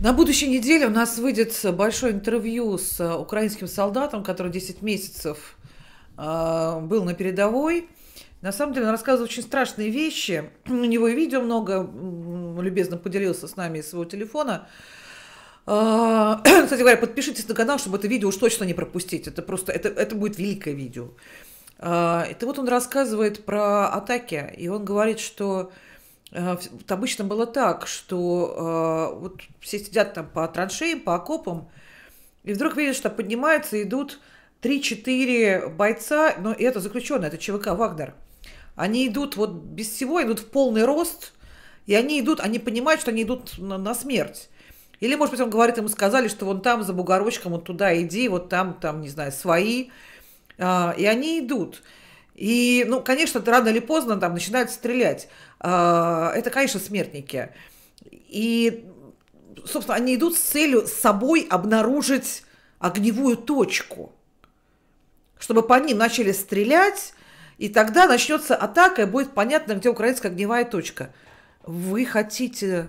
B: На будущей неделе у нас выйдет большое интервью с украинским солдатом, который 10 месяцев а, был на передовой. На самом деле он рассказывал очень страшные вещи. [CLEARS THROAT] У него и видео много, любезно поделился с нами из своего телефона. А, [CLEARS THROAT] кстати говоря, подпишитесь на канал, чтобы это видео уж точно не пропустить. Это просто, это, это будет великое видео. А, это вот он рассказывает про атаки, и он говорит, что обычно было так, что вот все сидят там по траншеям, по окопам, и вдруг видят, что поднимаются, идут 3-4 бойца, но это заключенные, это ЧВК «Вагнер». Они идут вот без всего, идут в полный рост, и они идут, они понимают, что они идут на, на смерть. Или, может быть, он говорит, ему сказали, что вон там за бугорочком, вот туда иди, вот там, там, не знаю, свои. А, и они идут. И, ну, конечно, рано или поздно там начинают стрелять. А, это, конечно, смертники. И, собственно, они идут с целью с собой обнаружить огневую точку – чтобы по ним начали стрелять, и тогда начнется атака, и будет понятно, где украинская огневая точка. Вы хотите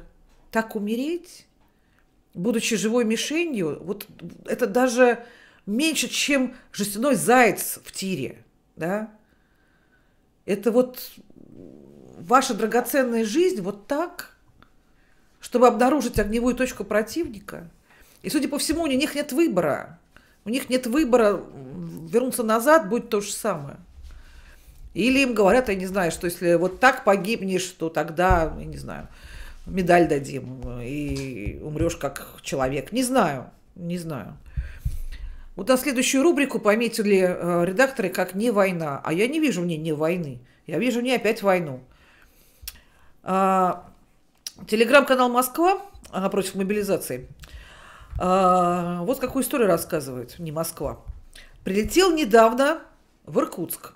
B: так умереть, будучи живой мишенью? Вот это даже меньше, чем жестяной заяц в тире, да? Это вот ваша драгоценная жизнь вот так, чтобы обнаружить огневую точку противника. И, судя по всему, у них нет выбора. У них нет выбора вернуться назад, будет то же самое. Или им говорят, я не знаю, что если вот так погибнешь, то тогда, я не знаю, медаль дадим и умрешь как человек. Не знаю, не знаю. Вот на следующую рубрику пометили э, редакторы как «не война», а я не вижу в ней «не войны», я вижу в ней опять войну. А, телеграм-канал «Москва» против мобилизации. А, вот какую историю рассказывает, не Москва. Прилетел недавно в Иркутск.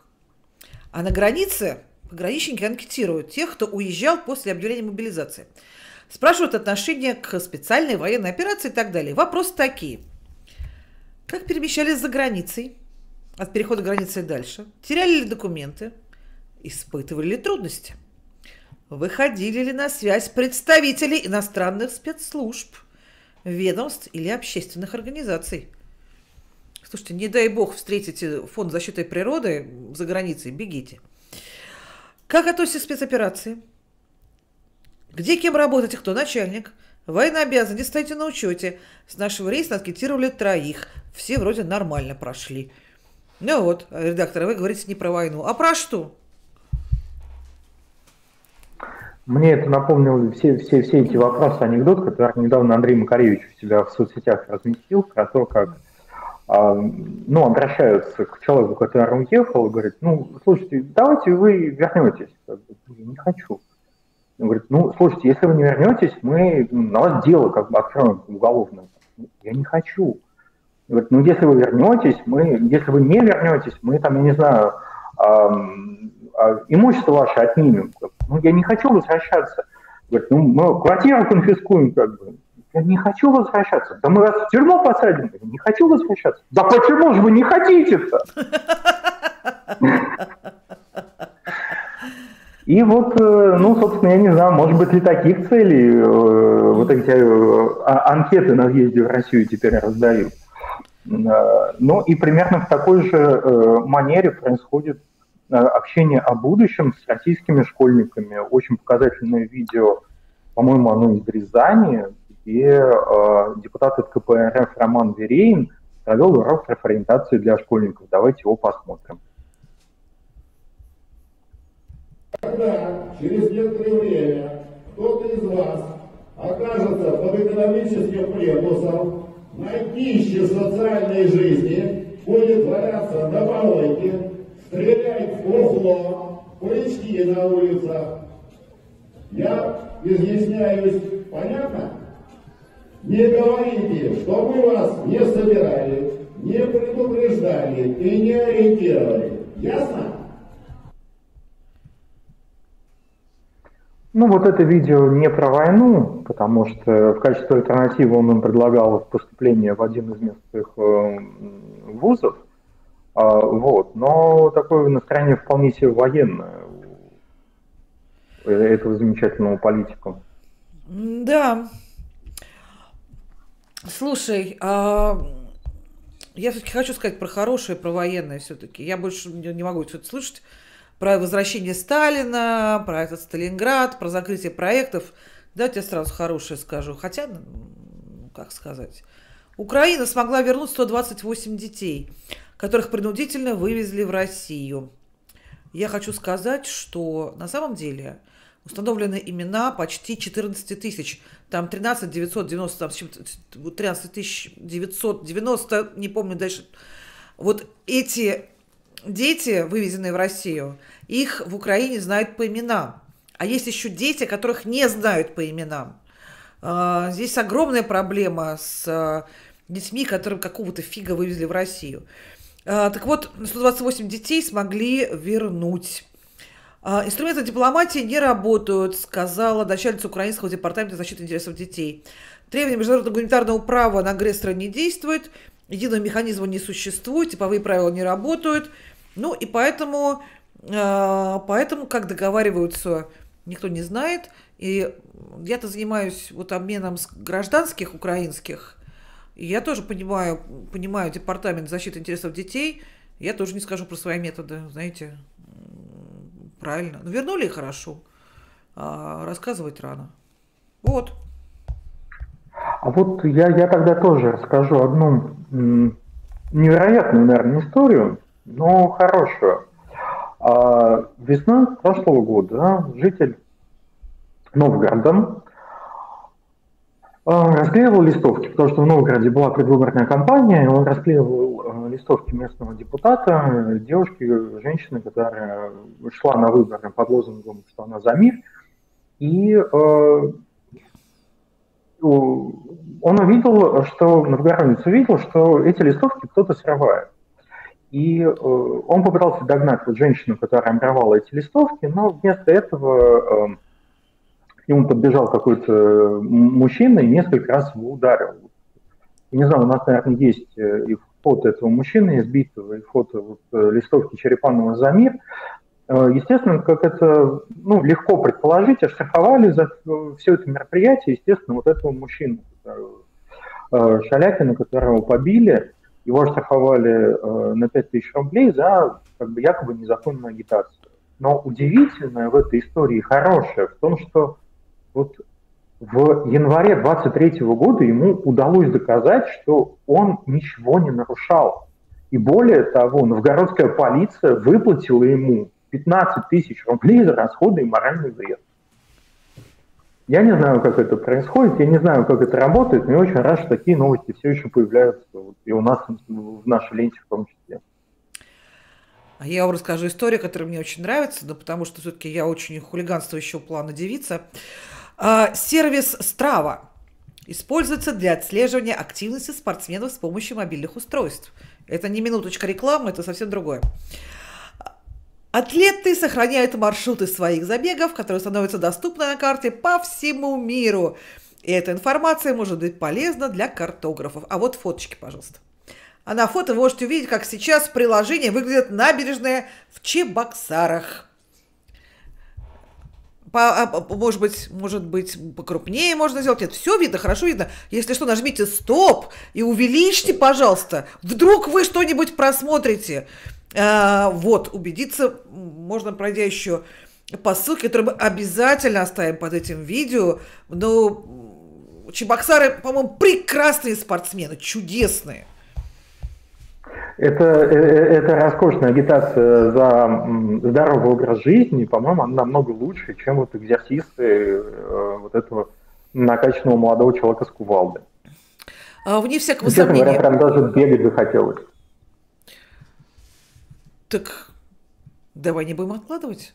B: А на границе пограничники анкетируют тех, кто уезжал после объявления мобилизации. Спрашивают отношение к специальной военной операции и так далее. Вопросы такие. Как перемещались за границей? От перехода границы и дальше. Теряли ли документы? Испытывали ли трудности? Выходили ли на связь представители иностранных спецслужб, ведомств или общественных организаций? Слушайте, не дай бог встретите фонд защиты природы за границей, бегите. Как относятся к спецоперации? Где кем работаете, кто начальник? Военнообязанные, стоите на учете. С нашего рейса анкетировали троих. Все вроде нормально прошли. Ну вот, редактор, вы говорите не про войну. А про что?
A: Мне это напомнило все, все, все эти вопросы, анекдот, которые недавно Андрей Макаревич у себя в соцсетях разместил, про то, как а, ну, обращаются к человеку, который уехал, и говорят, ну, слушайте, давайте вы вернетесь. Я не хочу. Он говорит, ну, слушайте, если вы не вернетесь, мы на вас дело как бы откроем уголовное. Я не хочу. Он говорит, ну, если вы вернетесь, мы, если вы не вернетесь, мы там, я не знаю, а, имущество ваше отнимем. Ну, я не хочу возвращаться. Говорит, ну, мы квартиру конфискуем, как бы. Я не хочу возвращаться. Да мы вас в тюрьму посадим. Я не хочу возвращаться. Да почему же вы не хотите-то? И вот, э, ну, собственно, я не знаю, может быть, ли таких целей э, вот эти э, а, анкеты на въезде в Россию теперь раздают. Ну и примерно в такой же манере происходит общение о будущем с российскими школьниками. Очень показательное видео, по-моему, оно из Рязани, и э, депутат от КПРФ Роман Вереин провел урок профориентации для школьников. Давайте его посмотрим.
D: Когда через некоторое время кто-то из вас окажется под экономическим примусом, на днище социальной жизни будет валяться на помойке, стрелять в бухло, пыльчки на улицах. Я изъясняюсь, понятно? Не говорите, что мы вас не собирали, не предупреждали и не ориентировали. Ясно?
A: Ну, вот это видео не про войну, потому что в качестве альтернативы он им предлагал поступление в один из местных э, вузов. А, вот. Но такое настроение вполне себе военное у этого замечательного политика.
B: Да. Слушай, а я все-таки хочу сказать про хорошее, про военное все-таки. Я больше не могу это слышать про возвращение Сталина, про этот Сталинград, про закрытие проектов. Давайте я сразу хорошее скажу. Хотя, как сказать, Украина смогла вернуть 128 детей, которых принудительно вывезли в Россию. Я хочу сказать, что на самом деле установлены имена почти 14 тысяч. Там 13 990, там 13 990, не помню дальше. Вот эти дети, вывезенные в Россию, их в Украине знают по именам. А есть еще дети, которых не знают по именам. А, здесь огромная проблема с а, детьми, которым какого-то фига вывезли в Россию. А, так вот, 128 детей смогли вернуть. Инструменты дипломатии не работают, сказала начальница Украинского департамента защиты интересов детей. Требования международного гуманитарного права на агрессора не действуют, единого механизма не существует, типовые правила не работают. Ну и поэтому а, поэтому, как договариваются, никто не знает. И я-то занимаюсь вот обменом гражданских украинских. Я тоже понимаю, понимаю Департамент защиты интересов детей. Я тоже не скажу про свои методы, знаете, правильно. Но вернули хорошо, а рассказывать рано. Вот.
A: А вот я, я тогда тоже расскажу одну невероятную, наверное, историю, но хорошую. А весной прошлого года житель Новгорода расклеивал листовки, потому что в Новгороде была предвыборная кампания, и он расклеивал а, листовки местного депутата, девушки, женщины, которая шла на выборы под лозунгом, что она за мир, и э, он увидел, что новгородец увидел, что эти листовки кто-то срывает. И э, он попытался догнать вот женщину, которая обрывала эти листовки, но вместо этого э, к нему подбежал какой-то мужчина и несколько раз его ударил. не знаю, у нас, наверное, есть э, и фото этого мужчины избитого, и фото вот, листовки Черепанова за мир. Естественно, как это ну, легко предположить, оштрафовали за все это мероприятие, естественно, вот этого мужчину, Шалякина, которого побили, его оштрафовали э, на 5000 рублей за как бы, якобы незаконную агитацию. Но удивительное в этой истории, хорошее, в том, что вот в январе 23 года ему удалось доказать, что он ничего не нарушал. И более того, новгородская полиция выплатила ему 15 тысяч рублей за расходы и моральный вред. Я не знаю, как это происходит, я не знаю, как это работает, но я очень рад, что такие новости все еще появляются вот, и у нас в нашей ленте в том числе.
B: А я вам расскажу историю, которая мне очень нравится, да потому что все-таки я очень хулиганствующего плана девица. А, сервис Strava используется для отслеживания активности спортсменов с помощью мобильных устройств. Это не минуточка рекламы, это совсем другое. Атлеты сохраняют маршруты своих забегов, которые становятся доступны на карте по всему миру. И эта информация может быть полезна для картографов. А вот фоточки, пожалуйста. А на фото вы можете увидеть, как сейчас в приложении выглядит набережная в Чебоксарах. По, а, может быть, может быть, покрупнее можно сделать. Нет, все видно, хорошо видно. Если что, нажмите стоп и увеличьте, пожалуйста. Вдруг вы что-нибудь просмотрите. А, вот, убедиться можно, пройдя еще по ссылке, которую мы обязательно оставим под этим видео. Но Чебоксары, по-моему, прекрасные спортсмены, чудесные.
A: Это, э, э, это роскошная агитация за здоровый образ жизни, по-моему, она намного лучше, чем вот экзерсисы э, вот этого накачанного молодого человека с кувалды.
B: А, вне всякого Честно сомнения.
A: говоря, прям даже бегать захотелось.
B: Так Давай не будем откладывать.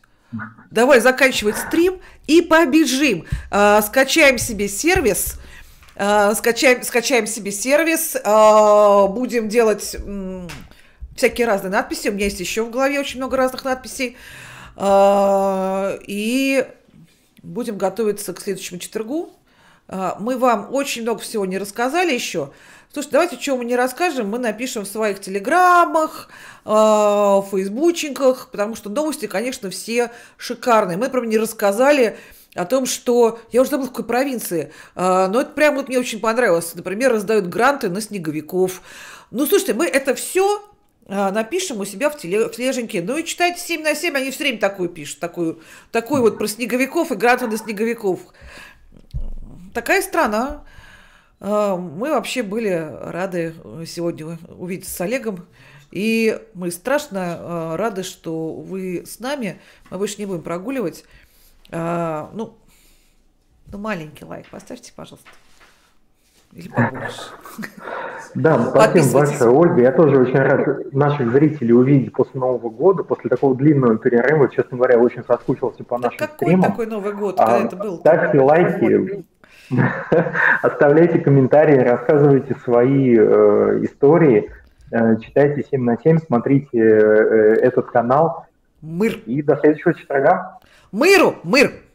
B: Давай заканчивать стрим и побежим. А, скачаем себе сервис. А, скачаем, скачаем себе сервис. А, будем делать всякие разные надписи. У меня есть еще в голове очень много разных надписей. А, и будем готовиться к следующему четвергу. Мы вам очень много всего не рассказали еще. Слушайте, давайте, что мы не расскажем, мы напишем в своих телеграммах, э, в фейсбучниках, потому что новости, конечно, все шикарные. Мы, например, не рассказали о том, что... Я уже забыла, в какой провинции, э, но это прям вот мне очень понравилось. Например, раздают гранты на снеговиков. Ну, слушайте, мы это все напишем у себя в, теле, в тележеньке. Ну и читайте 7 на 7, они все время такую пишут, такую, такую вот про снеговиков и гранты на снеговиков. Такая страна. А, мы вообще были рады сегодня увидеться с Олегом. И мы страшно а, рады, что вы с нами. Мы больше не будем прогуливать. А, ну, ну, маленький лайк поставьте, пожалуйста.
A: Или побольше. Да, спасибо большое, Ольга. Я тоже очень рад наших зрителей увидеть после Нового года, после такого длинного перерыва. Честно говоря, очень соскучился по нашим
B: так
A: какой
B: такой Новый год, когда а, это был?
A: Ставьте лайки, [LAUGHS] Оставляйте комментарии, рассказывайте свои э, истории, э, читайте 7 на 7, смотрите э, этот канал.
B: Мыр.
A: И до следующего четверга.
B: Мыру, мыр.